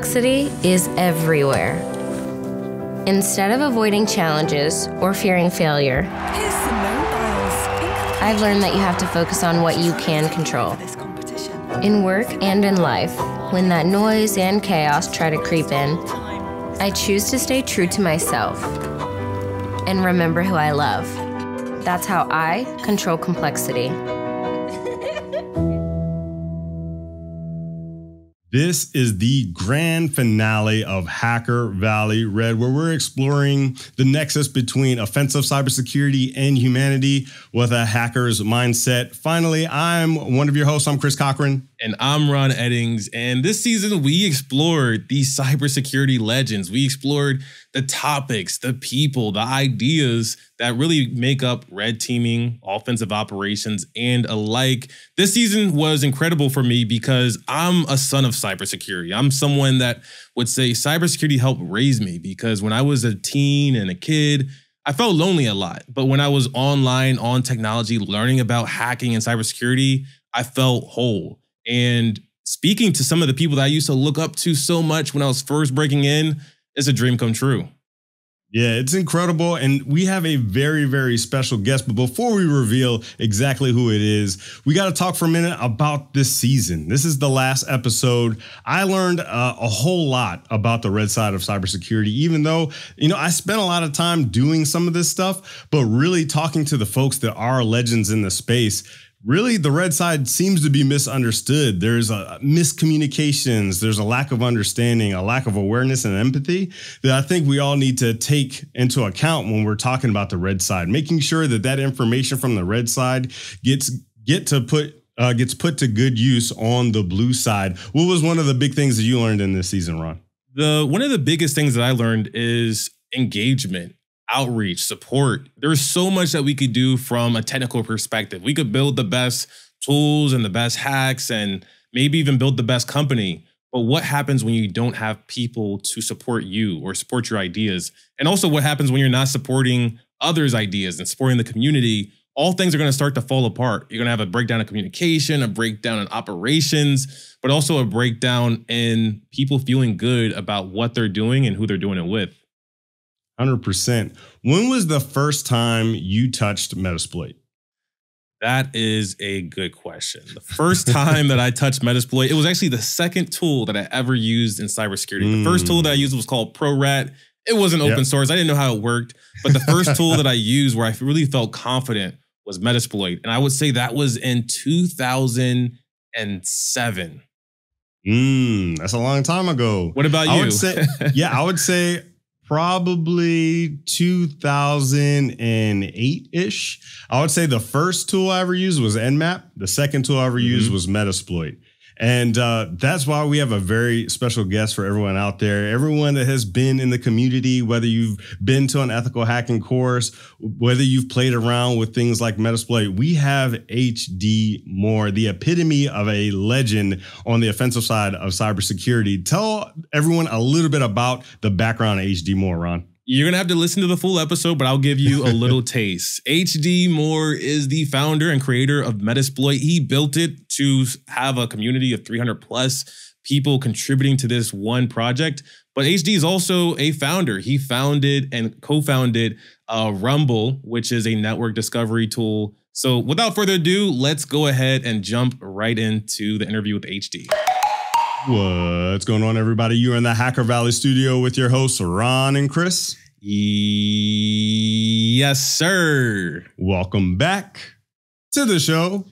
Complexity is everywhere. Instead of avoiding challenges or fearing failure, I've learned that you have to focus on what you can control. In work and in life, when that noise and chaos try to creep in, I choose to stay true to myself and remember who I love. That's how I control complexity. This is the grand finale of Hacker Valley Red, where we're exploring the nexus between offensive cybersecurity and humanity with a hacker's mindset. Finally, I'm one of your hosts. I'm Chris Cochran. And I'm Ron Eddings. And this season, we explored these cybersecurity legends. We explored the topics, the people, the ideas that really make up red teaming, offensive operations, and alike. This season was incredible for me because I'm a son of cybersecurity. I'm someone that would say cybersecurity helped raise me because when I was a teen and a kid, I felt lonely a lot. But when I was online on technology, learning about hacking and cybersecurity, I felt whole. And speaking to some of the people that I used to look up to so much when I was first breaking in, it's a dream come true. Yeah, it's incredible. And we have a very, very special guest. But before we reveal exactly who it is, we got to talk for a minute about this season. This is the last episode. I learned uh, a whole lot about the red side of cybersecurity, even though, you know, I spent a lot of time doing some of this stuff, but really talking to the folks that are legends in the space really the red side seems to be misunderstood. There's a miscommunications, there's a lack of understanding, a lack of awareness and empathy that I think we all need to take into account when we're talking about the red side, making sure that that information from the red side gets get to put uh, gets put to good use on the blue side. What was one of the big things that you learned in this season, Ron? The one of the biggest things that I learned is engagement outreach, support. There's so much that we could do from a technical perspective. We could build the best tools and the best hacks and maybe even build the best company. But what happens when you don't have people to support you or support your ideas? And also, what happens when you're not supporting others' ideas and supporting the community? All things are going to start to fall apart. You're going to have a breakdown in communication, a breakdown in operations, but also a breakdown in people feeling good about what they're doing and who they're doing it with. 100%. When was the first time you touched Metasploit? That is a good question. The first time that I touched Metasploit, it was actually the second tool that I ever used in cybersecurity. Mm. The first tool that I used was called ProRat. It wasn't open yep. source. I didn't know how it worked. But the first tool that I used where I really felt confident was Metasploit. And I would say that was in 2007. Mm, that's a long time ago. What about you? I would say, yeah, I would say probably 2008 ish. I would say the first tool I ever used was Nmap. The second tool I ever mm-hmm. used was Metasploit. And uh, that's why we have a very special guest for everyone out there. Everyone that has been in the community, whether you've been to an ethical hacking course, whether you've played around with things like Metasploit, we have HD Moore, the epitome of a legend on the offensive side of cybersecurity. Tell everyone a little bit about the background of HD Moore, Ron. You're going to have to listen to the full episode, but I'll give you a little taste. HD Moore is the founder and creator of Metasploit. He built it to have a community of 300 plus people contributing to this one project. But HD is also a founder. He founded and co founded uh, Rumble, which is a network discovery tool. So without further ado, let's go ahead and jump right into the interview with HD. What's going on, everybody? You're in the Hacker Valley studio with your hosts, Ron and Chris. Yes, sir. Welcome back to the show.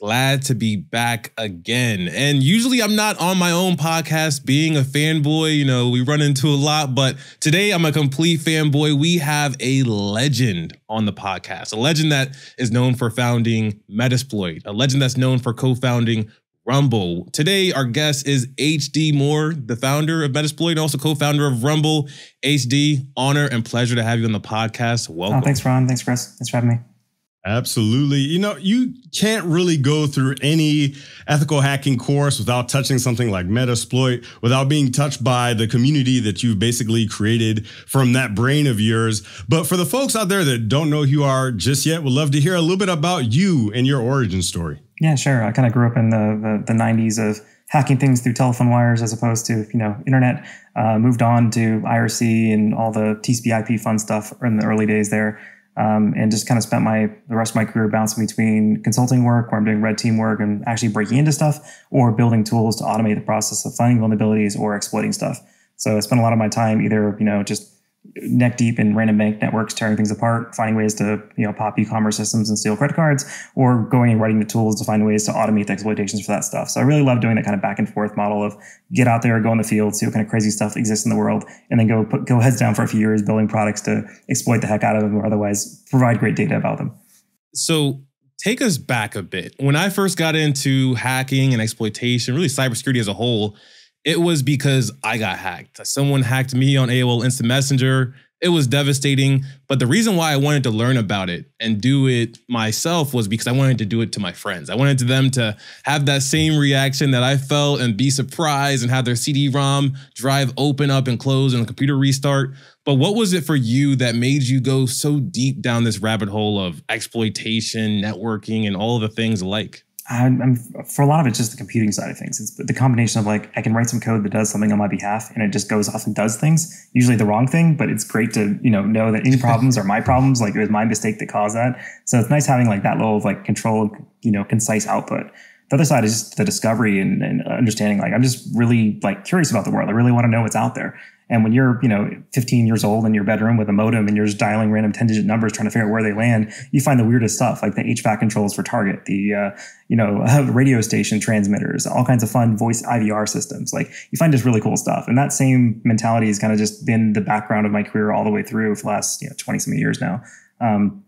Glad to be back again. And usually I'm not on my own podcast being a fanboy. You know, we run into a lot, but today I'm a complete fanboy. We have a legend on the podcast, a legend that is known for founding Metasploit, a legend that's known for co founding Rumble. Today, our guest is HD Moore, the founder of Metasploit and also co-founder of Rumble. HD, honor and pleasure to have you on the podcast. Oh, Welcome. Oh, thanks, Ron. Thanks, Chris. Thanks for having me. Absolutely. You know, you can't really go through any ethical hacking course without touching something like Metasploit, without being touched by the community that you've basically created from that brain of yours. But for the folks out there that don't know who you are just yet, would love to hear a little bit about you and your origin story. Yeah, sure. I kind of grew up in the, the, the 90s of hacking things through telephone wires as opposed to you know internet. Uh, moved on to IRC and all the TCP/IP fun stuff in the early days there, um, and just kind of spent my the rest of my career bouncing between consulting work where I'm doing red team work and actually breaking into stuff, or building tools to automate the process of finding vulnerabilities or exploiting stuff. So I spent a lot of my time either you know just neck deep in random bank networks, tearing things apart, finding ways to you know pop e-commerce systems and steal credit cards, or going and writing the tools to find ways to automate the exploitations for that stuff. So I really love doing that kind of back and forth model of get out there, go in the field, see what kind of crazy stuff exists in the world, and then go put, go heads down for a few years building products to exploit the heck out of them or otherwise provide great data about them. So take us back a bit. When I first got into hacking and exploitation, really cybersecurity as a whole it was because I got hacked. Someone hacked me on AOL Instant Messenger. It was devastating. But the reason why I wanted to learn about it and do it myself was because I wanted to do it to my friends. I wanted to them to have that same reaction that I felt and be surprised and have their CD ROM drive open up and close and the computer restart. But what was it for you that made you go so deep down this rabbit hole of exploitation, networking, and all the things alike? I'm, I'm, for a lot of it's just the computing side of things. It's the combination of like I can write some code that does something on my behalf, and it just goes off and does things. Usually the wrong thing, but it's great to you know know that any problems are my problems. Like it was my mistake that caused that. So it's nice having like that level of like controlled, you know, concise output. The other side is just the discovery and, and understanding. Like I'm just really like curious about the world. I really want to know what's out there. And when you're, you know, 15 years old in your bedroom with a modem and you're just dialing random 10 digit numbers trying to figure out where they land, you find the weirdest stuff like the HVAC controls for Target, the, uh, you know, radio station transmitters, all kinds of fun voice IVR systems. Like you find just really cool stuff. And that same mentality has kind of just been the background of my career all the way through for the last, you know, 20 some years now. Um,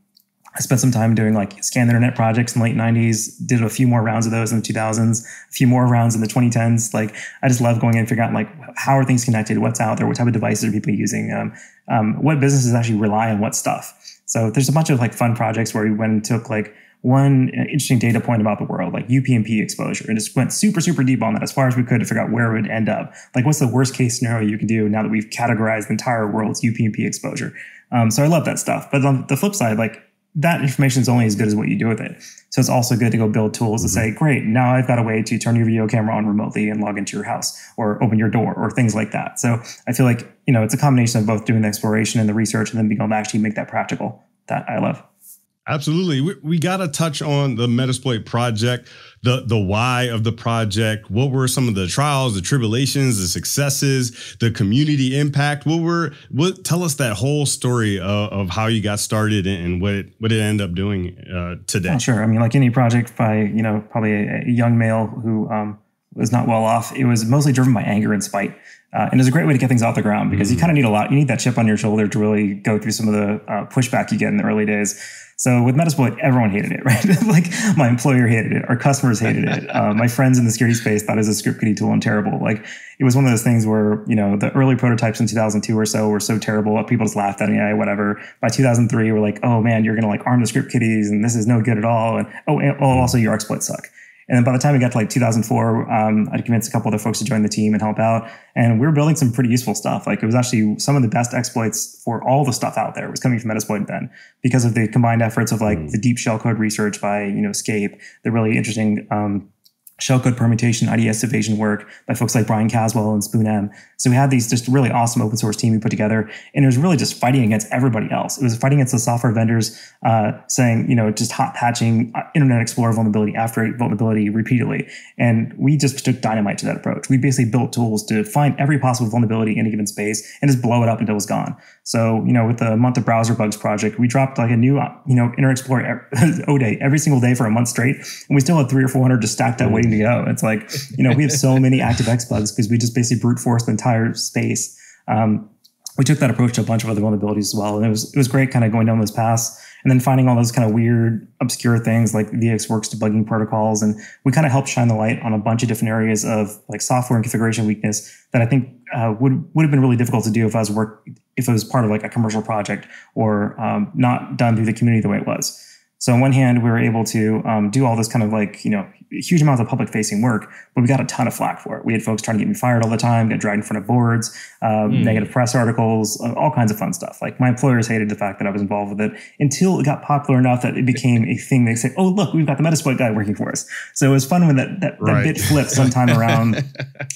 I spent some time doing like scan the internet projects in the late 90s, did a few more rounds of those in the 2000s, a few more rounds in the 2010s. Like I just love going in and figuring out like how are things connected, what's out there, what type of devices are people using, um, um, what businesses actually rely on what stuff. So there's a bunch of like fun projects where we went and took like one interesting data point about the world, like UPnP exposure, and just went super, super deep on that as far as we could to figure out where it would end up. Like, what's the worst case scenario you can do now that we've categorized the entire world's UPnP exposure? Um, so I love that stuff. But on the flip side, like that information is only as good as what you do with it. So it's also good to go build tools mm-hmm. to say, great, now I've got a way to turn your video camera on remotely and log into your house or open your door or things like that. So I feel like, you know, it's a combination of both doing the exploration and the research and then being able to actually make that practical that I love. Absolutely. We, we got to touch on the Metasploit project, the the why of the project. What were some of the trials, the tribulations, the successes, the community impact? What were what tell us that whole story of, of how you got started and what it what it ended up doing uh, today? Oh, sure. I mean, like any project by, you know, probably a, a young male who um, was not well off, it was mostly driven by anger and spite. Uh, and it's a great way to get things off the ground because mm-hmm. you kind of need a lot. You need that chip on your shoulder to really go through some of the uh, pushback you get in the early days. So with Metasploit, everyone hated it, right? like my employer hated it, our customers hated it, uh, my friends in the security space thought it was a script kiddie tool and terrible. Like it was one of those things where you know the early prototypes in 2002 or so were so terrible, people just laughed at me, whatever. By 2003, we're like, oh man, you're gonna like arm the script kiddies, and this is no good at all. And oh, and, oh, also your exploits suck. And then by the time we got to like 2004, um, I'd convinced a couple other folks to join the team and help out. And we were building some pretty useful stuff. Like it was actually some of the best exploits for all the stuff out there was coming from Metasploit then because of the combined efforts of like mm. the deep shellcode research by, you know, skape, the really interesting, um, shellcode permutation, IDS evasion work by folks like Brian Caswell and SpoonM. So we had these just really awesome open source team we put together, and it was really just fighting against everybody else. It was fighting against the software vendors, uh, saying you know just hot patching uh, Internet Explorer vulnerability after vulnerability repeatedly, and we just took dynamite to that approach. We basically built tools to find every possible vulnerability in a given space and just blow it up until it was gone. So you know with the month of browser bugs project, we dropped like a new you know Internet Explorer O day every single day for a month straight, and we still had three or four hundred just stacked up waiting to go. It's like you know we have so many ActiveX bugs because we just basically brute force the entire entire space. Um, we took that approach to a bunch of other vulnerabilities as well. And it was it was great kind of going down those paths and then finding all those kind of weird, obscure things like VxWorks debugging protocols. And we kind of helped shine the light on a bunch of different areas of like software and configuration weakness that I think uh, would would have been really difficult to do if I was work if it was part of like a commercial project or um, not done through the community the way it was. So on one hand, we were able to um, do all this kind of like, you know, huge amounts of public facing work, but we got a ton of flack for it. We had folks trying to get me fired all the time, get dragged in front of boards, um, mm. negative press articles, uh, all kinds of fun stuff. Like my employers hated the fact that I was involved with it until it got popular enough that it became a thing. They say, "Oh, look, we've got the Metasploit guy working for us." So it was fun when that that, right. that bit flipped sometime around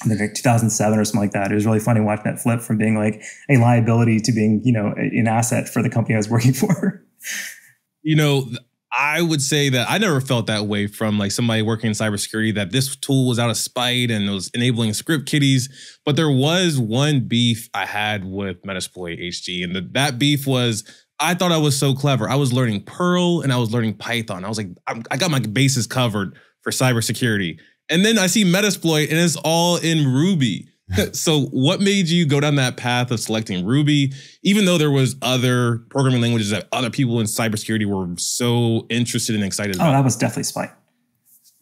like 2007 or something like that. It was really funny watching that flip from being like a liability to being, you know, an asset for the company I was working for. You know, I would say that I never felt that way from like somebody working in cybersecurity that this tool was out of spite and it was enabling script kiddies. But there was one beef I had with Metasploit HD, and the, that beef was I thought I was so clever. I was learning Perl and I was learning Python. I was like, I'm, I got my bases covered for cybersecurity. And then I see Metasploit and it's all in Ruby. so what made you go down that path of selecting Ruby, even though there was other programming languages that other people in cybersecurity were so interested and excited oh, about? Oh, that was definitely Spite.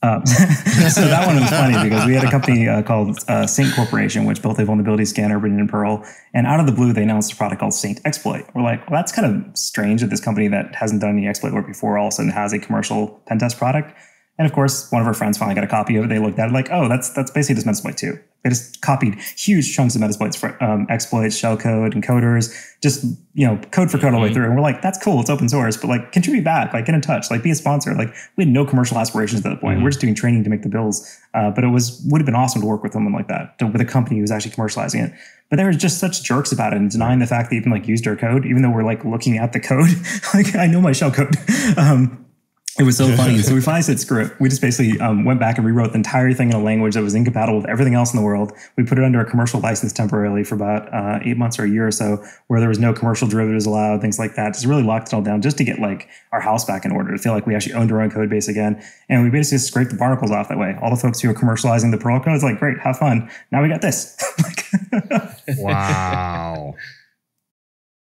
Um, so that one was funny because we had a company uh, called uh, Saint Corporation, which built a vulnerability scanner written in Perl. And out of the blue, they announced a product called Saint Exploit. We're like, well, that's kind of strange that this company that hasn't done any exploit work before all of a sudden has a commercial pen test product. And of course, one of our friends finally got a copy of it. They looked at it like, oh, that's that's basically just Metasploit 2. They just copied huge chunks of Metasploit's for um, exploits, shellcode, encoders, just you know, code for code mm-hmm. all the way mm-hmm. through. And we're like, that's cool, it's open source, but like contribute back, like get in touch, like be a sponsor. Like we had no commercial aspirations at that point. Mm-hmm. We're just doing training to make the bills. Uh, but it was would have been awesome to work with someone like that, to, with a company who was actually commercializing it. But they were just such jerks about it and denying the fact that even like used our code, even though we're like looking at the code. like I know my shellcode. um, it was so funny. so we finally said screw it. We just basically um, went back and rewrote the entire thing in a language that was incompatible with everything else in the world. We put it under a commercial license temporarily for about uh, eight months or a year or so, where there was no commercial derivatives allowed, things like that. Just really locked it all down, just to get like our house back in order, to feel like we actually owned our own code base again. And we basically just scraped the barnacles off that way. All the folks who were commercializing the Perl code, it's like great, have fun. Now we got this. wow.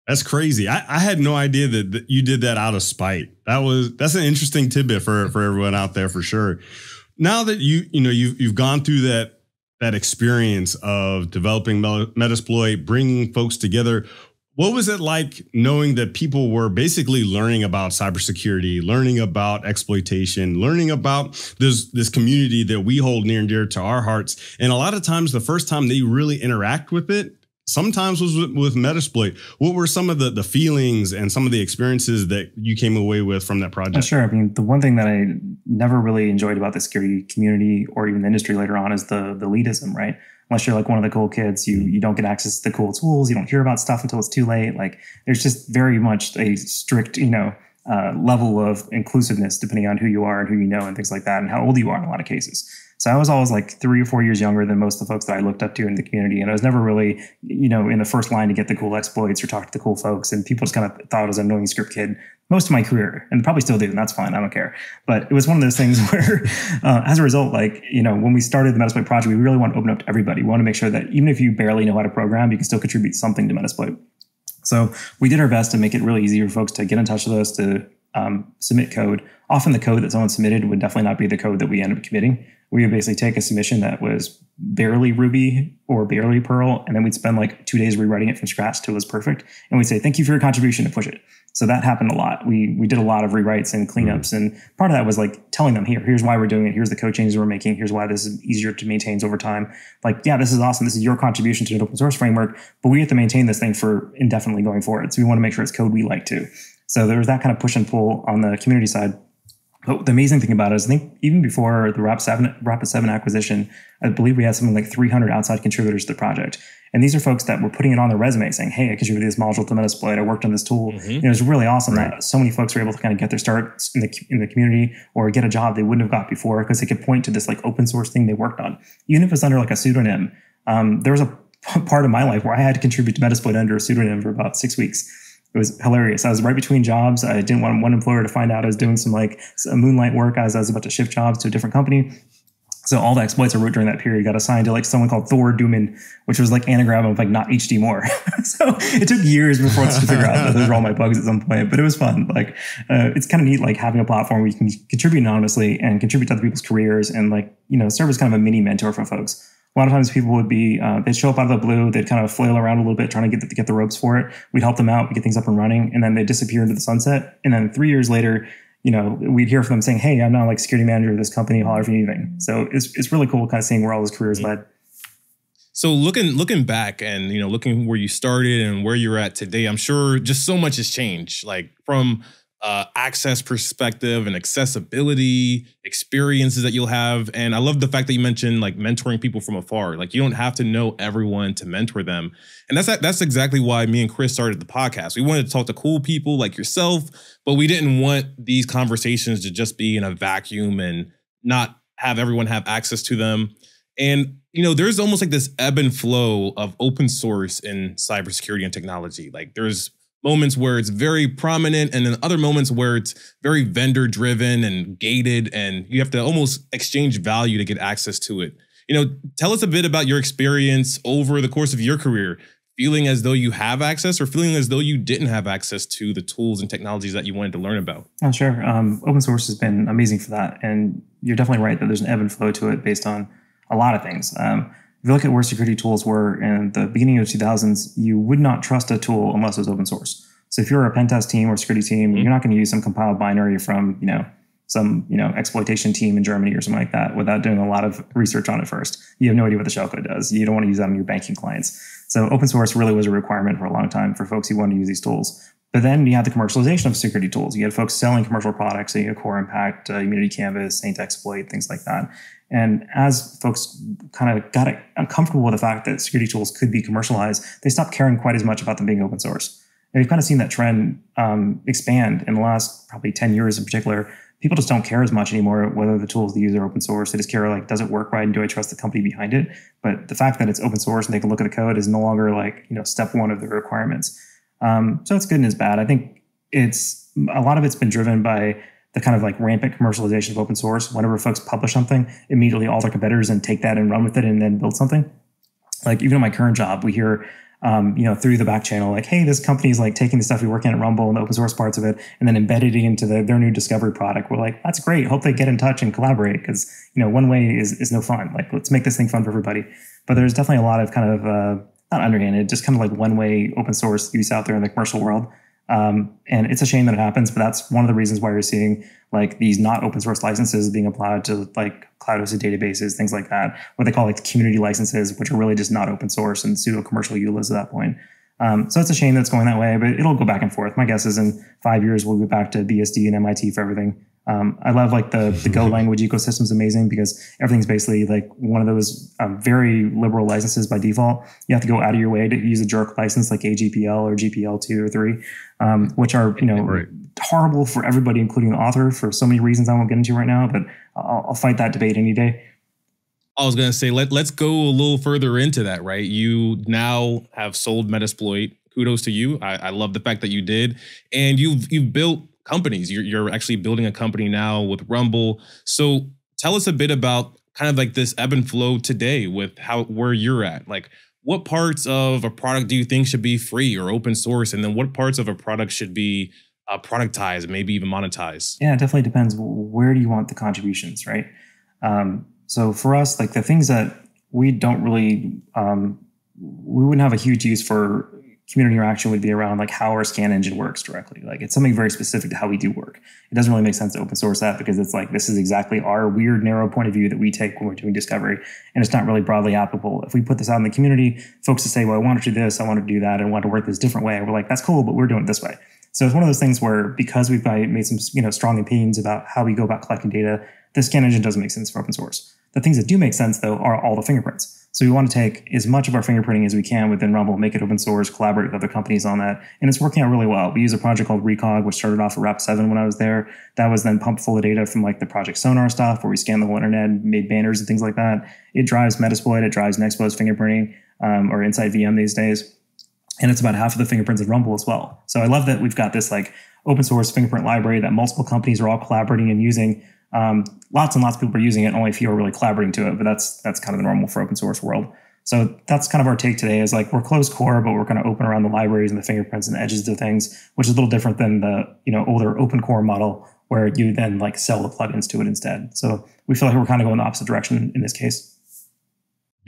That's crazy. I, I had no idea that, that, you did that out of spite. That was that's an interesting tidbit for for everyone out there for sure. Now that you you know you've you've gone through that that experience of developing Metasploit, bringing folks together. What was it like knowing that people were basically learning about cybersecurity, learning about exploitation, learning about this this community that we hold near and dear to our hearts? And a lot of times, the first time they really interact with it sometimes was with, with Metasploit. What were some of the, the feelings and some of the experiences that you came away with from that project? sure. I mean, the one thing that I never really enjoyed about the security community or even the industry later on is the the elitism, right? Unless you're like one of the cool kids, you you don't get access to the cool tools. You don't hear about stuff until it's too late. Like there's just very much a strict, you know, uh, level of inclusiveness depending on who you are and who you know and things like that and how old you are in a lot of cases. So I was always like three or four years younger than most of the folks that I looked up to in the community. And I was never really, you know, in the first line to get the cool exploits or talk to the cool folks. And people just kind of thought I was an annoying script kid most of my career and probably still do. And that's fine. I don't care. But it was one of those things where, uh, as a result, like, you know, when we started the Metasploit project, we really want to open up to everybody. We want to make sure that even if you barely know how to program, you can still contribute something to Metasploit. So we did our best to make it really easy for folks to get in touch with us, to um, submit code. Often the code that someone submitted would definitely not be the code that we end up committing we would basically take a submission that was barely Ruby or barely Perl, and then we'd spend like two days rewriting it from scratch till it was perfect. And we'd say, thank you for your contribution to push it. So that happened a lot. We we did a lot of rewrites and cleanups, mm-hmm. and part of that was like telling them, here, here's why we're doing it. Here's the code changes we're making. Here's why this is easier to maintain over time. Like, yeah, this is awesome. This is your contribution to an open source framework, but we have to maintain this thing for indefinitely going forward. So we want to make sure it's code we like too. So there was that kind of push and pull on the community side. But the amazing thing about it is, I think even before the Rapid7, Rapid7 acquisition, I believe we had something like 300 outside contributors to the project. And these are folks that were putting it on their resume saying, Hey, I contributed this module to Metasploit. I worked on this tool. Mm-hmm. And it was really awesome right. that so many folks were able to kind of get their start in the, in the community or get a job they wouldn't have got before because they could point to this like open source thing they worked on. Even if it's was under like a pseudonym. Um, there was a part of my life where I had to contribute to Metasploit under a pseudonym for about six weeks it was hilarious. I was right between jobs. I didn't want one employer to find out I was doing some like some moonlight work as I was about to shift jobs to a different company. So all the exploits I wrote during that period got assigned to like someone called Thor Doomen, which was like anagram of like not HD Moore. so it took years before to figure out that those were all my bugs at some point, but it was fun. Like uh, it's kind of neat, like having a platform where you can contribute anonymously and contribute to other people's careers and like, you know, serve as kind of a mini mentor for folks a lot of times people would be uh, they'd show up out of the blue they'd kind of flail around a little bit trying to get the, get the ropes for it we'd help them out get things up and running and then they disappear into the sunset and then three years later you know, we'd hear from them saying, "Hey, I'm now like security manager of this company. Holler if you anything." So it's it's really cool, kind of seeing where all those careers led. So looking looking back and you know looking where you started and where you're at today, I'm sure just so much has changed. Like from uh, access perspective and accessibility experiences that you'll have. And I love the fact that you mentioned like mentoring people from afar. Like you don't have to know everyone to mentor them. And that's that's exactly why me and Chris started the podcast. We wanted to talk to cool people like yourself, but we didn't want these conversations to just be in a vacuum and not have everyone have access to them. And you know, there's almost like this ebb and flow of open source in cybersecurity and technology. Like there's moments where it's very prominent and then other moments where it's very vendor driven and gated and you have to almost exchange value to get access to it. You know, tell us a bit about your experience over the course of your career, feeling as though you have access or feeling as though you didn't have access to the tools and technologies that you wanted to learn about. Oh, sure. Um, open source has been amazing for that. And you're definitely right that there's an ebb and flow to it based on a lot of things. Um, if you look at where security tools were in the beginning of the 2000s, you would not trust a tool unless it was open source. So if you're a pen test team or security team, mm-hmm. you're not going to use some compiled binary from, you know, some, you know, exploitation team in Germany or something like that without doing a lot of research on it first. You have no idea what the shellcode does. You don't want to use that on your banking clients. So open source really was a requirement for a long time for folks who wanted to use these tools. But then you had the commercialization of security tools. You had folks selling commercial products, so you had Core Impact, uh, Immunity Canvas, Saint Exploit, things like that. And as folks kind of got uncomfortable with the fact that security tools could be commercialized, they stopped caring quite as much about them being open source. And we've kind of seen that trend um, expand in the last probably 10 years in particular. People just don't care as much anymore whether the tools they use are open source. They just care like, does it work right? And do I trust the company behind it? But the fact that it's open source and they can look at the code is no longer like, you know, step one of the requirements. Um, so it's good and it's bad. I think it's a lot of it's been driven by the kind of like rampant commercialization of open source. Whenever folks publish something, immediately all their competitors and take that and run with it and then build something. Like even in my current job, we hear um, you know, through the back channel, like, hey, this company is like taking the stuff we work in at Rumble and the open source parts of it, and then embedded it into the, their new discovery product. We're like, that's great. Hope they get in touch and collaborate because you know, one way is is no fun. Like, let's make this thing fun for everybody. But there's definitely a lot of kind of uh, not underhanded, just kind of like one way open source use out there in the commercial world. Um, and it's a shame that it happens, but that's one of the reasons why you're seeing like these not open source licenses being applied to like cloud hosted databases, things like that, what they call like community licenses, which are really just not open source and pseudo commercial EULAs at that point. Um, so it's a shame that's going that way, but it'll go back and forth. My guess is in five years we'll go back to BSD and MIT for everything. Um, I love like the the Go language ecosystem is amazing because everything's basically like one of those um, very liberal licenses by default. You have to go out of your way to use a jerk license like AGPL or GPL two or three, um, which are you know right. horrible for everybody, including the author, for so many reasons I won't get into right now. But I'll, I'll fight that debate any day. I was gonna say let let's go a little further into that. Right, you now have sold Metasploit. Kudos to you. I, I love the fact that you did, and you've you've built companies. You're, you're actually building a company now with Rumble. So tell us a bit about kind of like this ebb and flow today with how where you're at. Like what parts of a product do you think should be free or open source, and then what parts of a product should be uh, productized, maybe even monetized? Yeah, it definitely depends. Where do you want the contributions, right? Um, so for us, like the things that we don't really, um, we wouldn't have a huge use for community interaction would be around like how our scan engine works directly. Like it's something very specific to how we do work. It doesn't really make sense to open source that because it's like this is exactly our weird narrow point of view that we take when we're doing discovery, and it's not really broadly applicable. If we put this out in the community, folks to say, "Well, I want to do this, I want to do that, I want to work this different way," we're like, "That's cool, but we're doing it this way." So it's one of those things where because we've made some you know strong opinions about how we go about collecting data, this scan engine doesn't make sense for open source. The things that do make sense though are all the fingerprints. So we want to take as much of our fingerprinting as we can within Rumble, make it open source, collaborate with other companies on that. And it's working out really well. We use a project called Recog, which started off at Rap 7 when I was there. That was then pumped full of data from like the Project Sonar stuff, where we scanned the whole internet, made banners and things like that. It drives Metasploit, it drives Nexpose fingerprinting, um, or Insight VM these days. And it's about half of the fingerprints of Rumble as well. So I love that we've got this like open source fingerprint library that multiple companies are all collaborating and using um, lots and lots of people are using it. Only a few are really collaborating to it, but that's that's kind of the normal for open source world. So that's kind of our take today. Is like we're closed core, but we're kind of open around the libraries and the fingerprints and the edges of things, which is a little different than the you know older open core model where you then like sell the plugins to it instead. So we feel like we're kind of going the opposite direction in this case.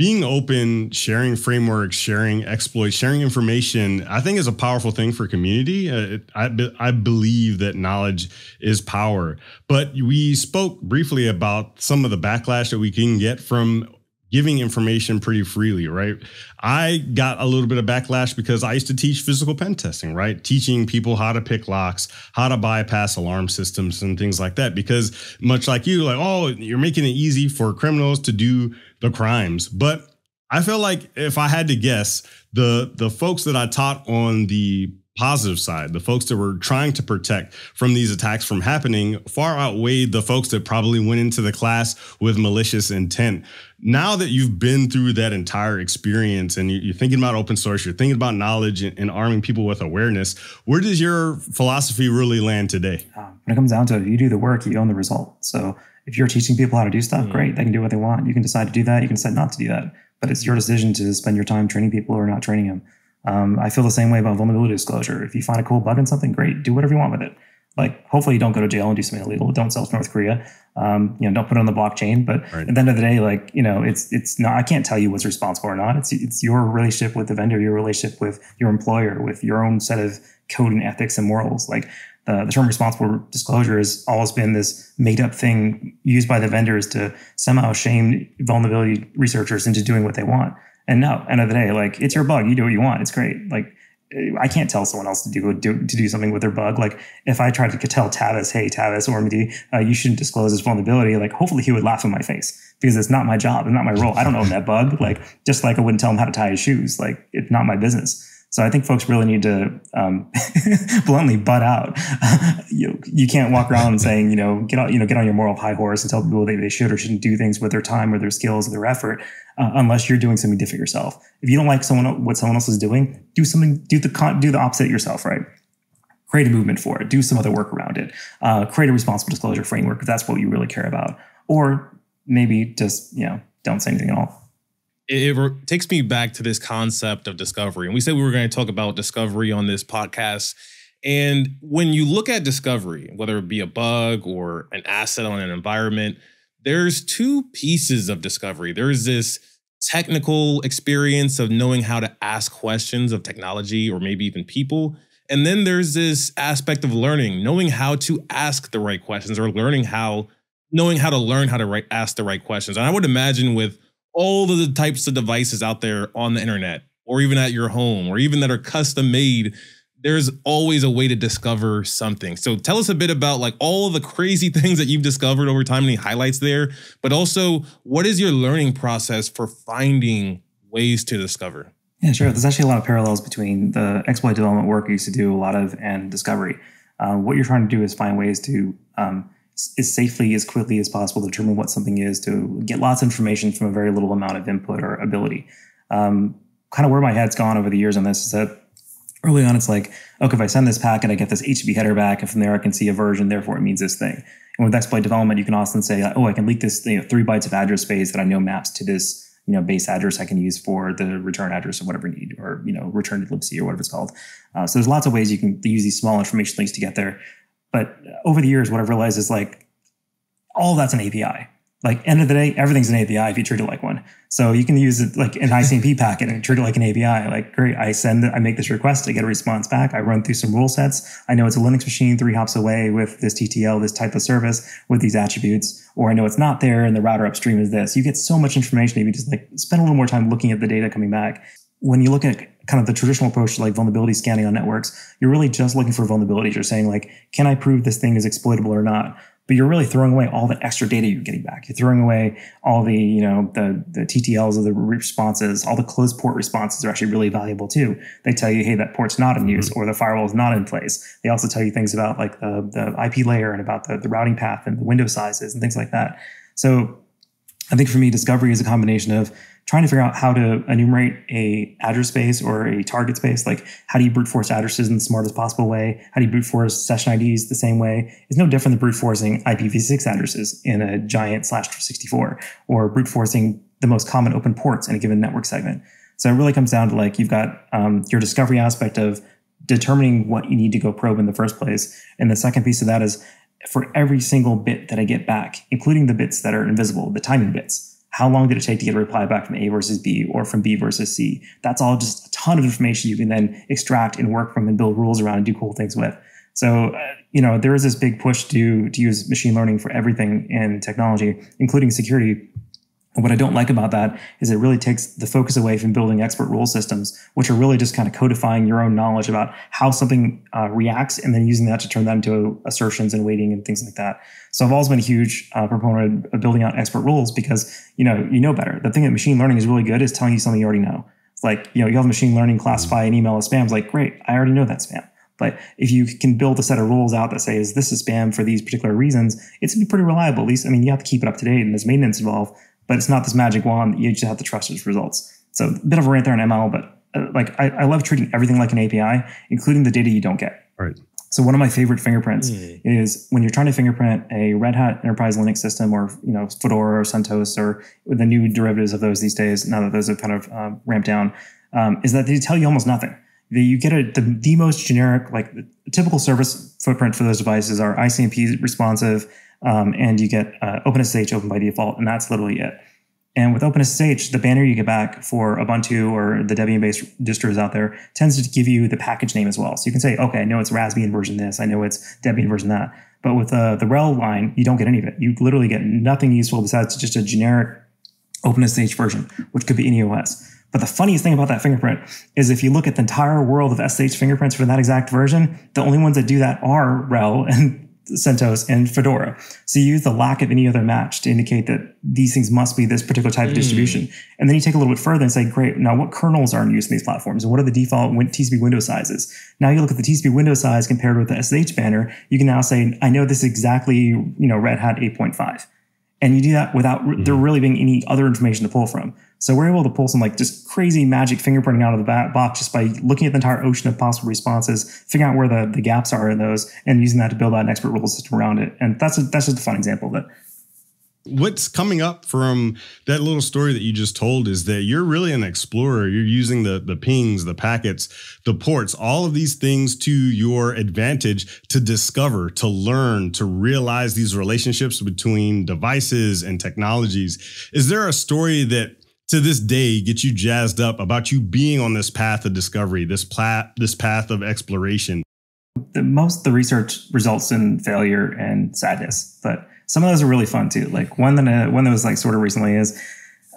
Being open, sharing frameworks, sharing exploits, sharing information, I think is a powerful thing for community. Uh, it, I, I believe that knowledge is power. But we spoke briefly about some of the backlash that we can get from giving information pretty freely, right? I got a little bit of backlash because I used to teach physical pen testing, right? Teaching people how to pick locks, how to bypass alarm systems and things like that. Because much like you, like, oh, you're making it easy for criminals to do the crimes. But I feel like if I had to guess, the the folks that I taught on the positive side, the folks that were trying to protect from these attacks from happening far outweighed the folks that probably went into the class with malicious intent. Now that you've been through that entire experience and you're thinking about open source, you're thinking about knowledge and arming people with awareness, where does your philosophy really land today? Um, when it comes down to it, you do the work, you own the result. So if you're teaching people how to do stuff, mm-hmm. great, they can do what they want. You can decide to do that, you can decide not to do that. But it's your decision to spend your time training people or not training them. Um, I feel the same way about vulnerability disclosure. If you find a cool bug in something, great, do whatever you want with it. Like, hopefully, you don't go to jail and do something illegal. Don't sell to North Korea. Um, you know, don't put it on the blockchain. But right. at the end of the day, like, you know, it's it's not. I can't tell you what's responsible or not. It's it's your relationship with the vendor, your relationship with your employer, with your own set of code and ethics and morals. Like, the, the term responsible disclosure has always been this made up thing used by the vendors to somehow shame vulnerability researchers into doing what they want. And no, end of the day, like it's your bug. You do what you want. It's great. Like I can't tell someone else to do, do to do something with their bug. Like if I tried to tell Tavis, hey Tavis or uh, you shouldn't disclose this vulnerability. Like hopefully he would laugh in my face because it's not my job. It's not my role. I don't own that bug. Like just like I wouldn't tell him how to tie his shoes. Like it's not my business. So I think folks really need to um, bluntly butt out. you, you can't walk around saying, you know, get on, you know, get on your moral high horse and tell people they, they should or shouldn't do things with their time or their skills or their effort, uh, unless you're doing something different yourself. If you don't like someone what someone else is doing, do something, do the do the opposite yourself, right? Create a movement for it. Do some other work around it. Uh, create a responsible disclosure framework if that's what you really care about, or maybe just you know don't say anything at all it, it takes me back to this concept of discovery. And we said we were going to talk about discovery on this podcast. And when you look at discovery, whether it be a bug or an asset on an environment, there's two pieces of discovery. There's this technical experience of knowing how to ask questions of technology or maybe even people. And then there's this aspect of learning, knowing how to ask the right questions or learning how, knowing how to learn how to ask the right questions. And I would imagine with all of the types of devices out there on the internet or even at your home or even that are custom made there's always a way to discover something. So tell us a bit about like all the crazy things that you've discovered over time any highlights there but also what is your learning process for finding ways to discover? Yeah sure. There's actually a lot of parallels between the exploit development work i used to do a lot of and discovery. Uh, what you're trying to do is find ways to um, as safely, as quickly as possible, determine what something is to get lots of information from a very little amount of input or ability. Um, kind of where my head's gone over the years on this is that early on, it's like, okay, if I send this packet, I get this HTTP header back, and from there I can see a version, therefore it means this thing. And with exploit development, you can often say, oh, I can leak this you know, three bytes of address space that I know maps to this you know base address I can use for the return address or whatever need, or you know return to libc or whatever it's called. Uh, so there's lots of ways you can use these small information links to get there. But over the years, what I've realized is like all that's an API. Like end of the day, everything's an API if you treat it like one. So you can use it like an ICMP packet and treat it like an API. Like great, I send, I make this request, I get a response back. I run through some rule sets. I know it's a Linux machine three hops away with this TTL, this type of service with these attributes, or I know it's not there and the router upstream is this. You get so much information if you just like spend a little more time looking at the data coming back. When you look at kind of the traditional approach to like vulnerability scanning on networks, you're really just looking for vulnerabilities. You're saying like, can I prove this thing is exploitable or not? but you're really throwing away all the extra data you're getting back. You're throwing away all the, you know, the, the TTLs of the responses, all the closed port responses are actually really valuable too. They tell you, hey, that port's not in use mm-hmm. or the firewall is not in place. They also tell you things about like the, the IP layer and about the, the routing path and the window sizes and things like that. So I think for me, discovery is a combination of trying to figure out how to enumerate a address space or a target space. Like how do you brute force addresses in the smartest possible way? How do you brute force session IDs the same way? It's no different than brute forcing IPv6 addresses in a giant slash 64 or brute forcing the most common open ports in a given network segment. So it really comes down to like you've got um, your discovery aspect of determining what you need to go probe in the first place. And the second piece of that is for every single bit that I get back, including the bits that are invisible, the timing bits, How long did it take to get a reply back from A versus B or from B versus C? That's all just a ton of information you can then extract and work from and build rules around and do cool things with. So, uh, you know, there is this big push to, to use machine learning for everything in technology, including security. And what I don't like about that is it really takes the focus away from building expert rule systems, which are really just kind of codifying your own knowledge about how something uh, reacts and then using that to turn that into assertions and weighting and things like that. So I've always been a huge uh, proponent of building out expert rules because, you know, you know better. The thing that machine learning is really good is telling you something you already know. It's like, you know, you have machine learning classify an email as spam. It's like, great, I already know that spam. But if you can build a set of rules out that says this is spam for these particular reasons, it's gonna be pretty reliable. At least, I mean, you have to keep it up to date and there's maintenance involved but it's not this magic wand that you just have to trust its results. So a bit of a rant there on ML, but uh, like I, I, love treating everything like an API, including the data you don't get. Right. So one of my favorite fingerprints mm. is when you're trying to fingerprint a Red Hat Enterprise Linux system, or you know Fedora or CentOS, or the new derivatives of those these days. Now that those have kind of um, ramped down, um, is that they tell you almost nothing. You get a, the, the most generic, like the typical service footprint for those devices are ICMP responsive, um, and you get uh, OpenSSH open by default, and that's literally it. And with OpenSSH, the banner you get back for Ubuntu or the Debian-based distros out there tends to give you the package name as well. So you can say, okay, I know it's Raspbian version this, I know it's Debian version that. But with uh, the RHEL line, you don't get any of it. You literally get nothing useful besides just a generic OpenSSH version, which could be any OS. But the funniest thing about that fingerprint is if you look at the entire world of SSH fingerprints for that exact version, the only ones that do that are RHEL and CentOS and Fedora. So you use the lack of any other match to indicate that these things must be this particular type mm. of distribution. And then you take a little bit further and say, great, now what kernels are in use in these platforms? And what are the default TCP window sizes? Now you look at the TCP window size compared with the SSH banner, you can now say, I know this is exactly, you know, Red Hat 8.5. And you do that without mm. there really being any other information to pull from. So we're able to pull some like just crazy magic fingerprinting out of the box just by looking at the entire ocean of possible responses, figuring out where the, the gaps are in those, and using that to build out an expert rule system around it. And that's a, that's just a fun example of it. What's coming up from that little story that you just told is that you're really an explorer. You're using the the pings, the packets, the ports, all of these things to your advantage to discover, to learn, to realize these relationships between devices and technologies. Is there a story that to this day gets you jazzed up about you being on this path of discovery, this plat, this path of exploration? The, most the research results in failure and sadness, but some of those are really fun too. Like one that uh, one that was like sort of recently is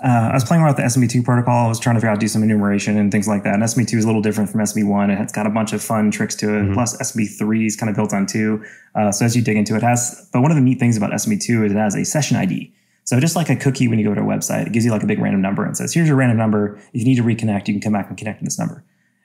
uh, I was playing around with the SMB2 protocol. I was trying to figure out how to do some enumeration and things like that. And SMB2 is a little different from SMB1. It's got a bunch of fun tricks to it. Mm-hmm. Plus, SMB3 is kind of built on two. Uh, so as you dig into it, it has. But one of the neat things about SMB2 is it has a session ID. So just like a cookie when you go to a website, it gives you like a big random number and says, here's your random number. If you need to reconnect, you can come back and connect to this number.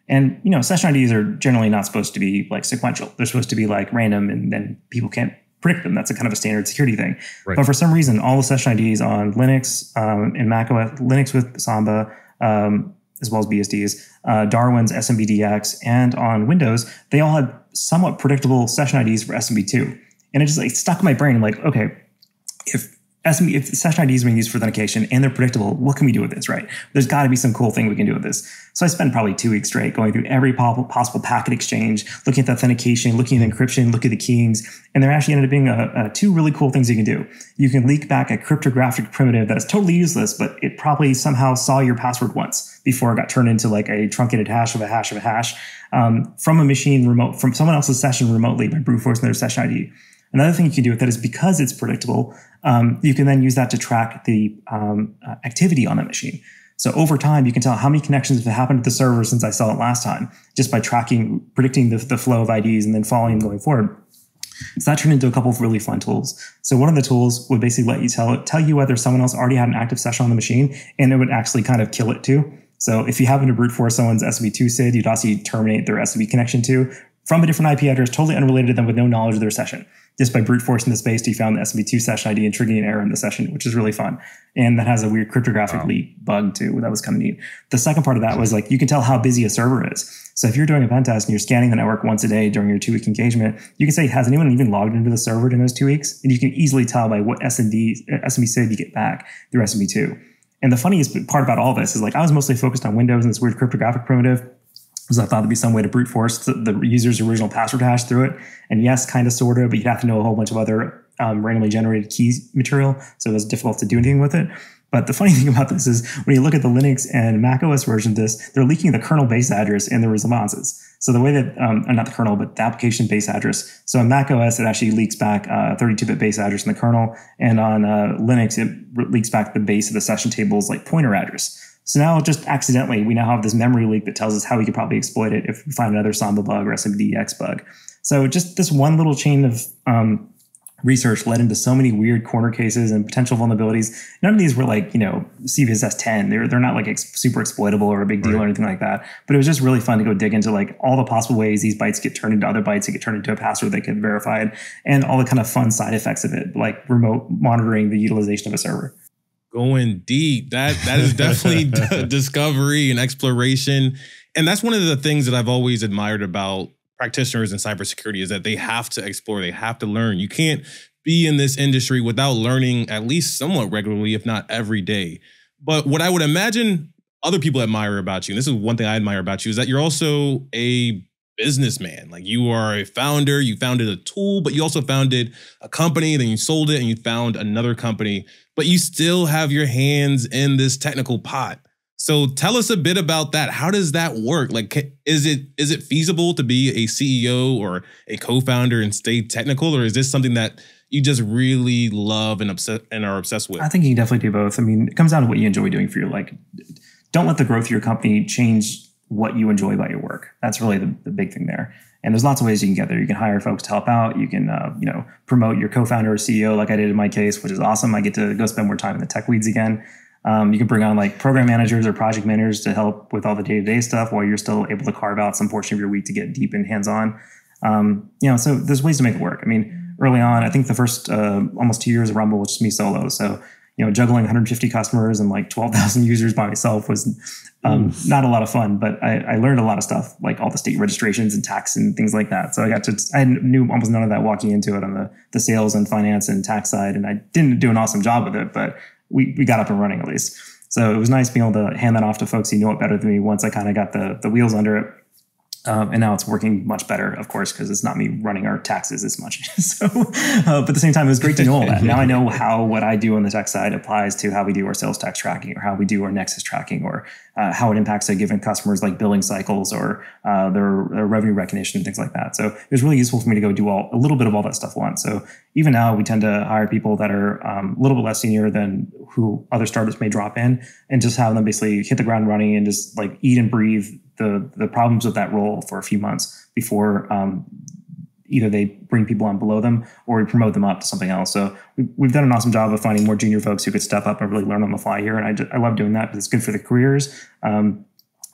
And you know, session IDs are generally not supposed to be like sequential. They're supposed to be like random and then people can't predict them. That's a kind of a standard security thing. Right. But for some reason, all the session IDs on Linux um, and Mac OS, Linux with Samba, um, as well as BSDs, uh, Darwin's SMBDX, and on Windows, they all had somewhat predictable session IDs for SMB2. And it just like stuck in my brain. Like, okay, if If session IDs is being used for authentication and they're predictable, what can we do with this, right? There's got to be some cool thing we can do with this. So I spent probably two weeks straight going through every possible packet exchange, looking at the authentication, looking at the encryption, looking at the keyings, and there actually ended up being a, a two really cool things you can do. You can leak back a cryptographic primitive that is totally useless, but it probably somehow saw your password once before it got turned into like a truncated hash of a hash of a hash um, from a machine remote, from someone else's session remotely by brute forcing their session ID. Another thing you can do with that is because it's predictable, um, you can then use that to track the um, uh, activity on the machine. So over time, you can tell how many connections have happened to the server since I saw it last time, just by tracking, predicting the, the flow of IDs and then following them going forward. So that turned into a couple of really fun tools. So one of the tools would basically let you tell tell you whether someone else already had an active session on the machine, and it would actually kind of kill it too. So if you happen to brute force someone's SMB2 SID, you'd also terminate their SMB connection too from a different IP address, totally unrelated to them with no knowledge of their session just by brute forcing the space, he found the SMB2 session ID and triggering an error in the session, which is really fun. And that has a weird cryptographic wow. leak bug too. That was kind of neat. The second part of that was like you can tell how busy a server is. So if you're doing a pen test and you're scanning the network once a day during your two week engagement, you can say, has anyone even logged into the server during those two weeks? And you can easily tell by what SMB, uh, SMB SID you get back through SMB2. And the funniest part about all this is like I was mostly focused on Windows and this weird cryptographic primitive because I thought there'd be some way to brute force the, the, user's original password hash through it. And yes, kind of, sort of, but you'd have to know a whole bunch of other um, randomly generated keys material. So it was difficult to do anything with it. But the funny thing about this is when you look at the Linux and Mac OS version of this, they're leaking the kernel base address in the responses. So the way that, um, not the kernel, but the application base address. So on Mac OS, it actually leaks back a 32-bit base address in the kernel, and on uh, Linux, it leaks back the base of the session table's like pointer address. So now, just accidentally, we now have this memory leak that tells us how we could probably exploit it if we find another Samba bug or SMBDX bug. So just this one little chain of um, research led into so many weird corner cases and potential vulnerabilities. None of these were like, you know, CVSS 10. They're, they're not like ex- super exploitable or a big deal right. or anything like that. But it was just really fun to go dig into like all the possible ways these bytes get turned into other bytes that get turned into a password that get verified and all the kind of fun side effects of it, like remote monitoring the utilization of a server. Going deep. That that is definitely discovery and exploration. And that's one of the things that I've always admired about practitioners in cybersecurity is that they have to explore, they have to learn. You can't be in this industry without learning at least somewhat regularly, if not every day. But what I would imagine other people admire about you, and this is one thing I admire about you, is that you're also a businessman. Like you are a founder, you founded a tool, but you also founded a company, then you sold it and you found another company, but you still have your hands in this technical pot. So tell us a bit about that. How does that work? Like, is it is it feasible to be a CEO or a co-founder and stay technical, or is this something that you just really love and upset and are obsessed with? I think you can definitely do both. I mean, it comes down to what you enjoy doing for your like. Don't let the growth of your company change what you enjoy about your work. That's really the, the big thing there. And there's lots of ways you can get there. You can hire folks to help out. You can, uh, you know, promote your co-founder or CEO, like I did in my case, which is awesome. I get to go spend more time in the tech weeds again. Um, you can bring on like program managers or project managers to help with all the day to day stuff while you're still able to carve out some portion of your week to get deep and hands on. Um, you know, so there's ways to make it work. I mean, early on, I think the first uh, almost two years of Rumble was just me solo. So, you know, juggling 150 customers and like 12,000 users by myself was um, mm. not a lot of fun, but I, I, learned a lot of stuff, like all the state registrations and tax and things like that. So I got to, I knew almost none of that walking into it on the, the sales and finance and tax side. And I didn't do an awesome job with it, but we, we got up and running at least. So it was nice being able to hand that off to folks who know it better than me once I kind of got the, the wheels under it. Um, and now it's working much better, of course, because it's not me running our taxes as much. so, uh, but at the same time, it was great to know all that. Now I know how what I do on the tech side applies to how we do our sales tax tracking, or how we do our Nexus tracking, or uh, how it impacts a given customers like billing cycles or uh, their, their, revenue recognition and things like that. So it was really useful for me to go do all a little bit of all that stuff once. So even now, we tend to hire people that are um, a little bit less senior than who other startups may drop in, and just have them basically hit the ground running and just like eat and breathe the the problems of that role for a few months before um, either they bring people on below them or we promote them up to something else. So we've, done an awesome job of finding more junior folks who could step up and really learn on the fly here. And I, just, I love doing that because it's good for the careers. Um,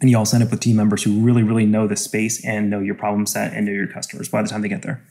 and you also end up with team members who really, really know the space and know your problem set and know your customers by the time they get there.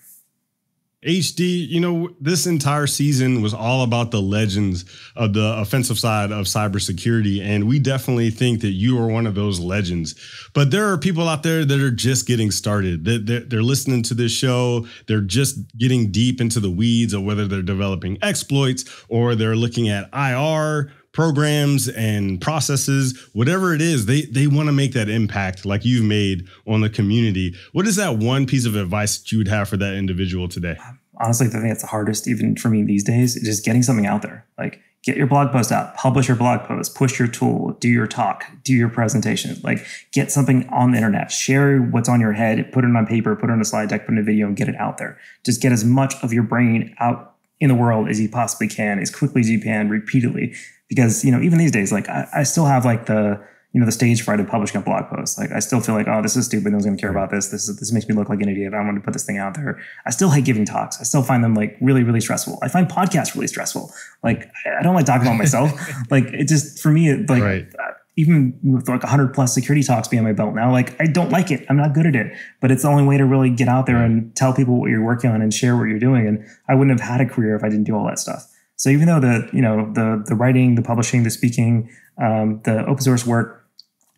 HD, you know, this entire season was all about the legends of the offensive side of cybersecurity. And we definitely think that you are one of those legends. But there are people out there that are just getting started. They're, they're listening to this show, they're just getting deep into the weeds of whether they're developing exploits or they're looking at IR programs and processes, whatever it is, they they want to make that impact like you've made on the community. What is that one piece of advice that you would have for that individual today? Honestly, the thing that's the hardest even for me these days is just getting something out there. Like get your blog post out, publish your blog post, push your tool, do your talk, do your presentation, like get something on the internet, share what's on your head, put it on paper, put it on a slide deck, put it in a video and get it out there. Just get as much of your brain out in the world as you possibly can, as quickly as you can, repeatedly because you know even these days like I, I, still have like the you know the stage fright of publishing a blog post. Like i still feel like oh this is stupid. No one's going to care about this. This is, this makes me look like an idiot. I want to put this thing out there. I still hate giving talks. I still find them like really really stressful. I find podcasts really stressful. Like i don't like talking about myself. Like it just for me it, like right. Uh, even with like 100 plus security talks being my belt now like i don't like it. I'm not good at it. But it's the only way to really get out there and tell people what you're working on and share what you're doing. And i wouldn't have had a career if i didn't do all that stuff so even though the you know the the writing, the publishing, the speaking, um, the open source work,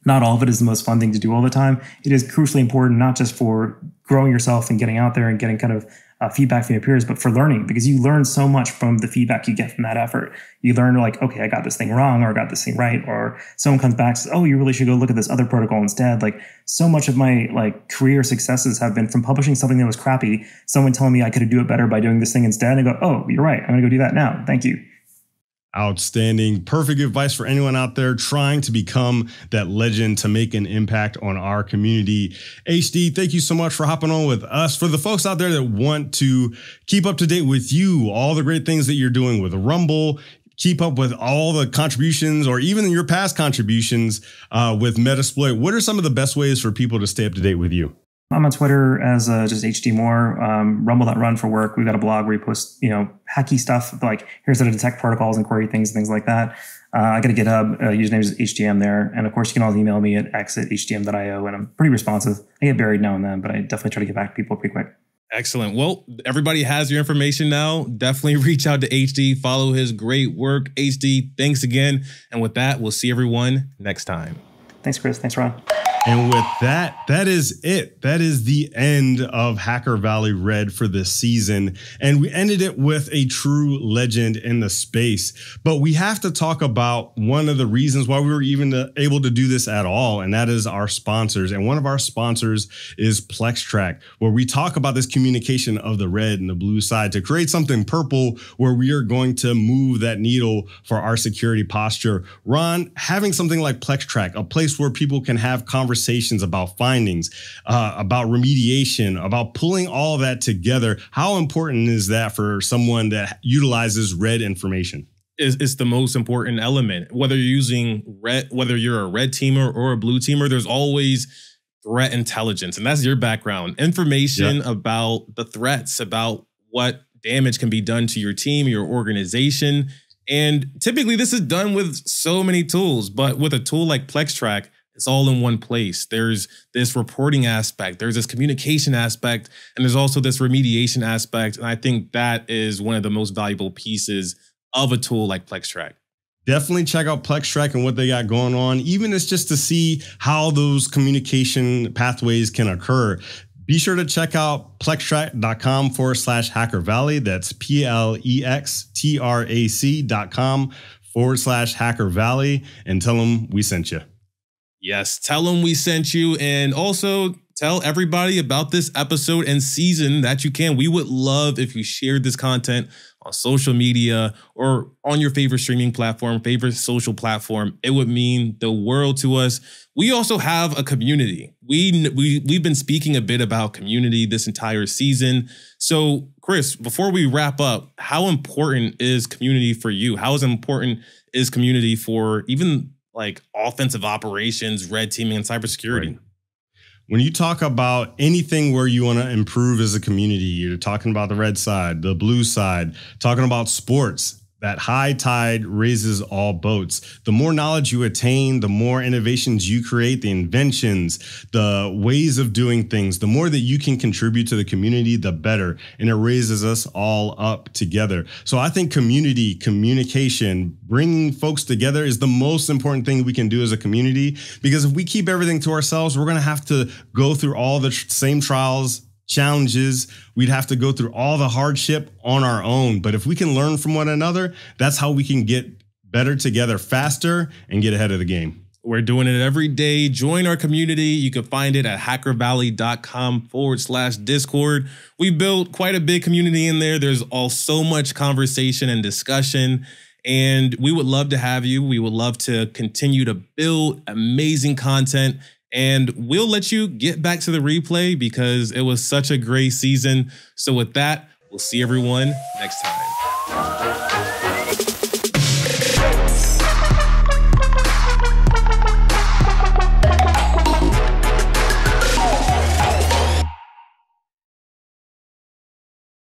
not all of it is the most fun thing to do all the time. It is crucially important not just for growing yourself and getting out there and getting kind of uh, feedback from your peers, but for learning because you learn so much from the feedback you get from that effort. You learn like, okay, I got this thing wrong or I got this thing right, or someone comes back says, oh, you really should go look at this other protocol instead. Like so much of my like career successes have been from publishing something that was crappy, someone telling me I could do it better by doing this thing instead, and I go, oh, you're right, I'm gonna go do that now. Thank you. Outstanding. Perfect advice for anyone out there trying to become that legend to make an impact on our community. HD, thank you so much for hopping on with us. For the folks out there that want to keep up to date with you, all the great things that you're doing with Rumble, keep up with all the contributions or even your past contributions uh, with Metasploit, what are some of the best ways for people to stay up to date with you? I'm on Twitter as uh, just HD Moore, um, Rumble.run for work. We've got a blog where we post, you know, hacky stuff like here's how to detect protocols and query things, things like that. Uh, I got a GitHub uh, username is HDM there, and of course you can always email me at x at hdm.io, and I'm pretty responsive. I get buried now and then, but I definitely try to get back to people pretty quick. Excellent. Well, everybody has your information now. Definitely reach out to HD, follow his great work. HD, thanks again. And with that, we'll see everyone next time. Thanks, Chris. Thanks, Ron. And with that, that is it. That is the end of Hacker Valley Red for this season. And we ended it with a true legend in the space. But we have to talk about one of the reasons why we were even uh, able to do this at all, and that is our sponsors. And one of our sponsors is PlexTrac, where we talk about this communication of the red and the blue side to create something purple where we are going to move that needle for our security posture. Ron, having something like PlexTrac, a place where people can have conversations conversations about findings, uh, about remediation, about pulling all that together. How important is that for someone that utilizes red information? Is, is the most important element. Whether you're using red, whether you're a red teamer or a blue teamer, there's always threat intelligence, and that's your background. Information yep. about the threats, about what damage can be done to your team, your organization. And typically, this is done with so many tools, but with a tool like PlexTrac, it's all in one place. There's this reporting aspect, there's this communication aspect, and there's also this remediation aspect. And I think that is one of the most valuable pieces of a tool like PlexTrac. Definitely check out PlexTrac and what they got going on. Even it's just to see how those communication pathways can occur. Be sure to check out plextrac.com forward slash hacker valley. That's P L E X T R A C dot com forward slash hacker valley and tell them we sent you. Yes, tell them we sent you and also tell everybody about this episode and season that you can. We would love if you shared this content on social media or on your favorite streaming platform, favorite social platform. It would mean the world to us. We also have a community. We we we've been speaking a bit about community this entire season. So, Chris, before we wrap up, how important is community for you? How is important is community for even like offensive operations, red teaming, and cybersecurity. Right. When you talk about anything where you want to improve as a community, you're talking about the red side, the blue side, talking about sports, that high tide raises all boats. The more knowledge you attain, the more innovations you create, the inventions, the ways of doing things, the more that you can contribute to the community, the better. And it raises us all up together. So I think community, communication, bringing folks together is the most important thing we can do as a community. Because if we keep everything to ourselves, we're going to have to go through all the same trials challenges. We'd have to go through all the hardship on our own. But if we can learn from one another, that's how we can get better together faster and get ahead of the game. We're doing it every day. Join our community. You can find it at hackervalley.com forward slash Discord. We built quite a big community in there. There's all so much conversation and discussion. And we would love to have you. We would love to continue to build amazing content and we'll let you get back to the replay because it was such a great season. So, with that, we'll see everyone next time.